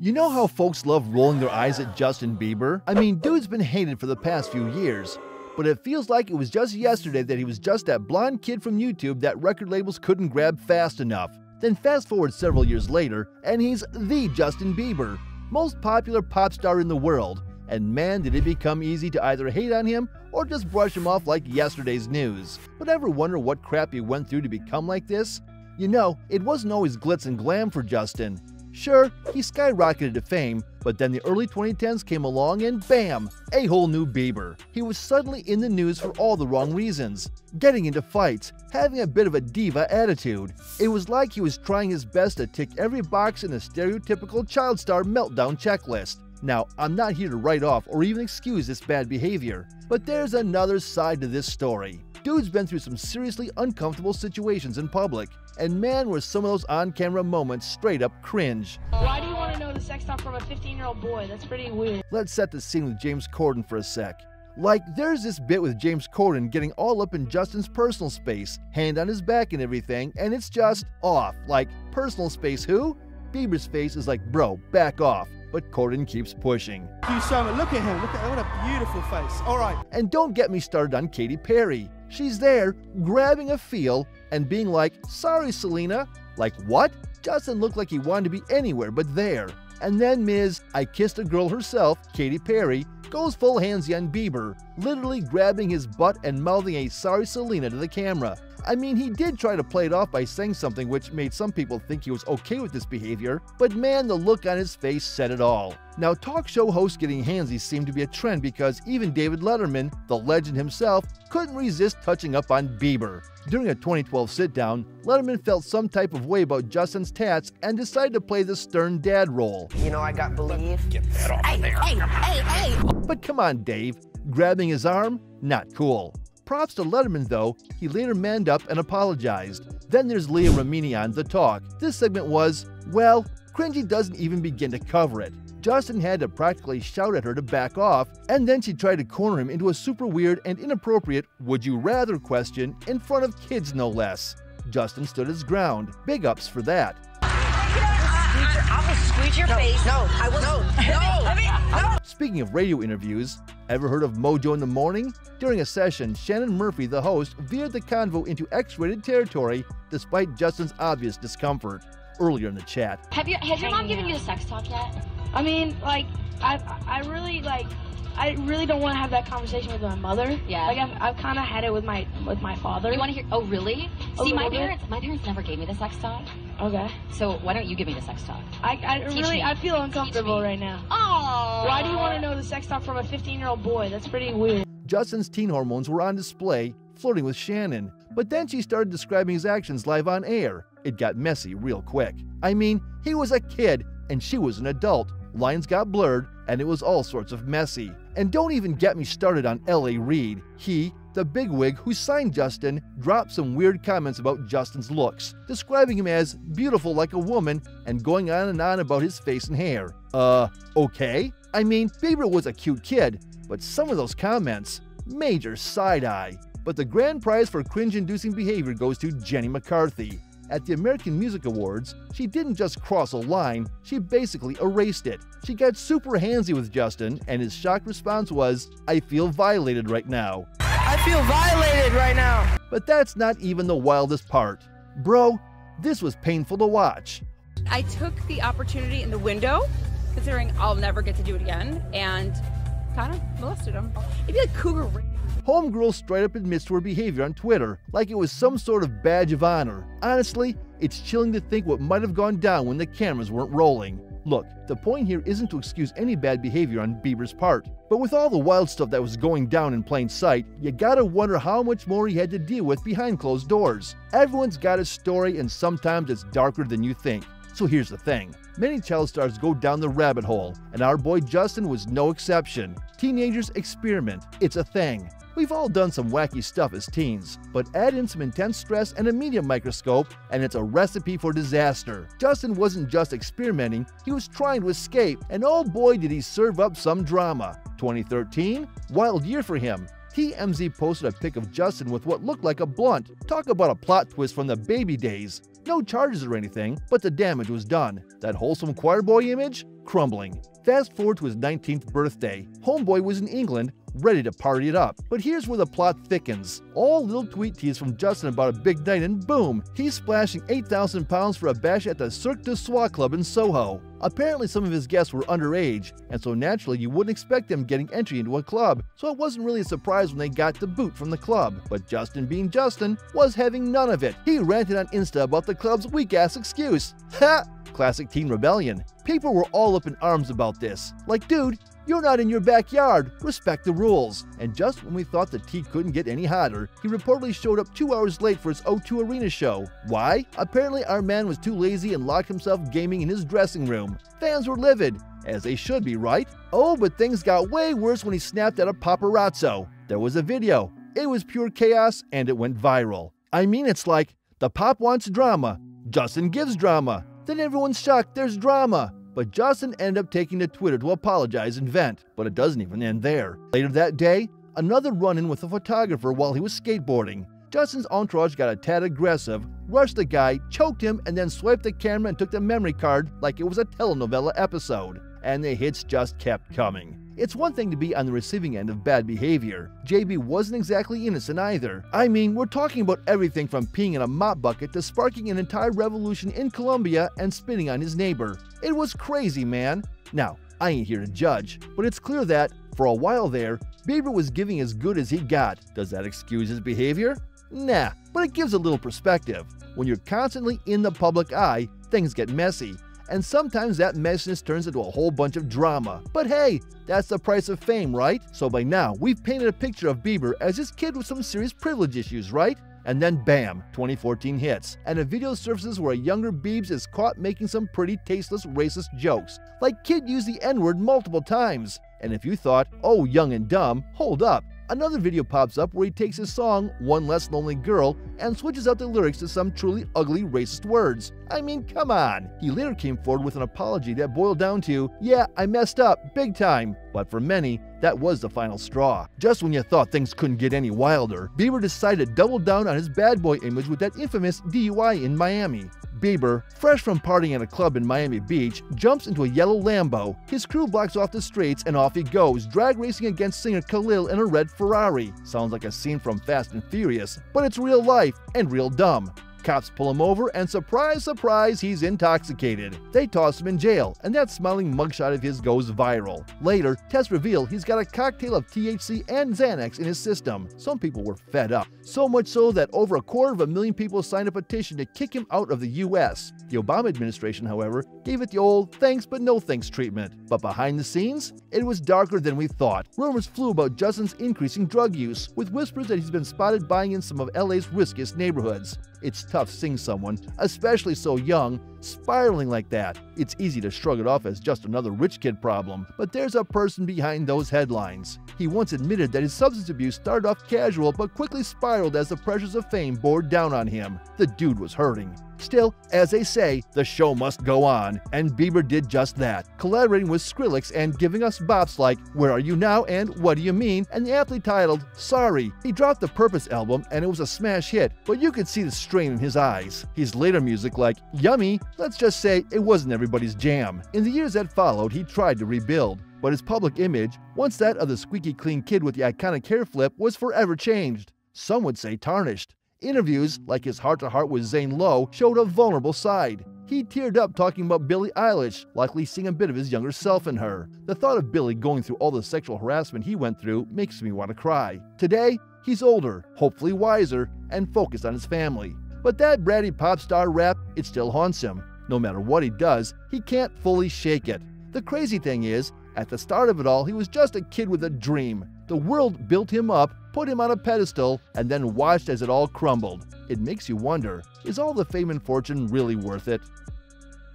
You know how folks love rolling their eyes at Justin Bieber? I mean, dude's been hated for the past few years, but it feels like it was just yesterday that he was just that blonde kid from YouTube that record labels couldn't grab fast enough. Then fast forward several years later, and he's the Justin Bieber, most popular pop star in the world. And man, did it become easy to either hate on him or just brush him off like yesterday's news. But ever wonder what crap he went through to become like this? You know, it wasn't always glitz and glam for Justin. Sure, he skyrocketed to fame, but then the early 2010s came along and bam, a whole new Bieber. He was suddenly in the news for all the wrong reasons. Getting into fights, having a bit of a diva attitude. It was like he was trying his best to tick every box in the stereotypical child star meltdown checklist. Now, I'm not here to write off or even excuse this bad behavior, but there's another side to this story. Dude's been through some seriously uncomfortable situations in public, and man, were some of those on camera moments straight up cringe. Why do you want to know the sex talk from a 15 year old boy? That's pretty weird. Let's set the scene with James Corden for a sec. Like, there's this bit with James Corden getting all up in Justin's personal space, hand on his back and everything, and it's just off. Like, personal space who? Bieber's face is like, bro, back off. But Corden keeps pushing. Thank you so much. Look at him. Look at what a beautiful face. All right. And don't get me started on Katy Perry. She's there, grabbing a feel and being like, sorry, Selena. Like, what? Justin looked like he wanted to be anywhere but there. And then Ms. I Kissed a Girl herself, Katy Perry, goes full handsy on Bieber, literally grabbing his butt and mouthing a sorry Selena to the camera. I mean, he did try to play it off by saying something which made some people think he was okay with this behavior, but man, the look on his face said it all. Now, talk show hosts getting handsy seemed to be a trend because even David Letterman, the legend himself, couldn't resist touching up on Bieber. During a 2012 sit down, Letterman felt some type of way about Justin's tats and decided to play the stern dad role. You know, I got believe. Get that off Hey, of there. hey, hey, hey! But come on, Dave. Grabbing his arm? Not cool. Props to Letterman, though. He later manned up and apologized. Then there's Leah Remini on The Talk. This segment was, well, cringy doesn't even begin to cover it. Justin had to practically shout at her to back off, and then she tried to corner him into a super weird and inappropriate would you rather question in front of kids, no less. Justin stood his ground. Big ups for that. I will squeeze your face. No, I will. No, no, I mean, no. Speaking of radio interviews, ever heard of Mojo in the Morning? During a session, Shannon Murphy, the host, veered the convo into X rated territory despite Justin's obvious discomfort. Earlier in the chat, Have you has your mom given you the sex talk yet? I mean, like, I, I really like, I really don't want to have that conversation with my mother. Yeah. Like, I've, I've kind of had it with my with my father. You want to hear? Oh, really? A See, my bit. parents, my parents never gave me the sex talk. Okay. So why don't you give me the sex talk? I, I Teach really, me. I feel uncomfortable right now. Oh. Why do you want to know the sex talk from a 15 year old boy? That's pretty weird. Justin's teen hormones were on display, flirting with Shannon. But then she started describing his actions live on air. It got messy real quick. I mean, he was a kid and she was an adult. Lines got blurred and it was all sorts of messy. And don't even get me started on L.A. Reid. He, the bigwig who signed Justin, dropped some weird comments about Justin's looks, describing him as beautiful like a woman and going on and on about his face and hair. Uh, okay? I mean, Bieber was a cute kid, but some of those comments, major side eye. But the grand prize for cringe inducing behavior goes to Jenny McCarthy. At the American Music Awards, she didn't just cross a line, she basically erased it. She got super handsy with Justin, and his shocked response was, I feel violated right now. I feel violated right now. But that's not even the wildest part. Bro, this was painful to watch. I took the opportunity in the window, considering I'll never get to do it again, and kind of molested him. It'd be like cougar rape. Homegirl straight up admits to her behavior on Twitter, like it was some sort of badge of honor. Honestly, it's chilling to think what might have gone down when the cameras weren't rolling. Look, the point here isn't to excuse any bad behavior on Bieber's part, but with all the wild stuff that was going down in plain sight, you gotta wonder how much more he had to deal with behind closed doors. Everyone's got a story, and sometimes it's darker than you think. So here's the thing many child stars go down the rabbit hole, and our boy Justin was no exception. Teenagers experiment, it's a thing. We've all done some wacky stuff as teens, but add in some intense stress and a media microscope, and it's a recipe for disaster. Justin wasn't just experimenting, he was trying to escape, and oh boy did he serve up some drama. 2013? Wild year for him. TMZ posted a pic of Justin with what looked like a blunt. Talk about a plot twist from the baby days. No charges or anything, but the damage was done. That wholesome choir boy image? Crumbling. Fast forward to his 19th birthday. Homeboy was in England, ready to party it up. But here's where the plot thickens. All little tweet tease from Justin about a big night, and boom, he's splashing 8,000 pounds for a bash at the Cirque du Soir Club in Soho. Apparently, some of his guests were underage, and so naturally you wouldn't expect them getting entry into a club, so it wasn't really a surprise when they got the boot from the club. But Justin, being Justin, was having none of it. He ranted on Insta about the club's weak ass excuse. Ha! Classic teen rebellion. People were all up in arms about this. Like, dude, you're not in your backyard. Respect the rules. And just when we thought the tea couldn't get any hotter, he reportedly showed up two hours late for his O2 Arena show. Why? Apparently, our man was too lazy and locked himself gaming in his dressing room. Fans were livid, as they should be, right? Oh, but things got way worse when he snapped at a paparazzo. There was a video. It was pure chaos and it went viral. I mean, it's like the pop wants drama, Justin gives drama. Then everyone's shocked there's drama. But Justin ended up taking to Twitter to apologize and vent. But it doesn't even end there. Later that day, another run in with a photographer while he was skateboarding. Justin's entourage got a tad aggressive, rushed the guy, choked him, and then swiped the camera and took the memory card like it was a telenovela episode. And the hits just kept coming. It's one thing to be on the receiving end of bad behavior. JB wasn't exactly innocent either. I mean, we're talking about everything from peeing in a mop bucket to sparking an entire revolution in Colombia and spitting on his neighbor. It was crazy, man. Now, I ain't here to judge, but it's clear that, for a while there, Bieber was giving as good as he got. Does that excuse his behavior? Nah, but it gives a little perspective. When you're constantly in the public eye, things get messy and sometimes that messiness turns into a whole bunch of drama. But hey, that's the price of fame, right? So by now, we've painted a picture of Bieber as this kid with some serious privilege issues, right? And then bam, 2014 hits, and a video surfaces where a younger Biebs is caught making some pretty tasteless racist jokes, like kid used the N-word multiple times. And if you thought, oh, young and dumb, hold up, Another video pops up where he takes his song, One Less Lonely Girl, and switches out the lyrics to some truly ugly racist words. I mean, come on. He later came forward with an apology that boiled down to, yeah, I messed up, big time. But for many, that was the final straw. Just when you thought things couldn't get any wilder, Bieber decided to double down on his bad boy image with that infamous DUI in Miami. Bieber, fresh from partying at a club in Miami Beach, jumps into a yellow Lambo. His crew blocks off the streets and off he goes, drag racing against singer Khalil in a red Ferrari. Sounds like a scene from Fast and Furious, but it's real life and real dumb. Cops pull him over, and surprise, surprise, he's intoxicated. They toss him in jail, and that smiling mugshot of his goes viral. Later, tests reveal he's got a cocktail of THC and Xanax in his system. Some people were fed up, so much so that over a quarter of a million people signed a petition to kick him out of the US. The Obama administration, however, gave it the old thanks but no thanks treatment. But behind the scenes, it was darker than we thought. Rumors flew about Justin's increasing drug use, with whispers that he's been spotted buying in some of LA's riskiest neighborhoods. It's tough seeing someone, especially so young, spiraling like that. It's easy to shrug it off as just another rich kid problem, but there's a person behind those headlines. He once admitted that his substance abuse started off casual but quickly spiraled as the pressures of fame bore down on him. The dude was hurting. Still, as they say, the show must go on, and Bieber did just that, collaborating with Skrillex and giving us bops like Where Are You Now and What Do You Mean, and the aptly titled Sorry. He dropped the Purpose album and it was a smash hit, but you could see the strain in his eyes. His later music, like Yummy, let's just say it wasn't everybody's jam. In the years that followed, he tried to rebuild but his public image, once that of the squeaky clean kid with the iconic hair flip, was forever changed. Some would say tarnished. Interviews, like his heart to heart with Zane Lowe, showed a vulnerable side. He teared up talking about Billie Eilish, likely seeing a bit of his younger self in her. The thought of Billie going through all the sexual harassment he went through makes me want to cry. Today, he's older, hopefully wiser, and focused on his family. But that bratty pop star rap, it still haunts him. No matter what he does, he can't fully shake it. The crazy thing is, at the start of it all, he was just a kid with a dream. The world built him up, put him on a pedestal, and then watched as it all crumbled. It makes you wonder is all the fame and fortune really worth it?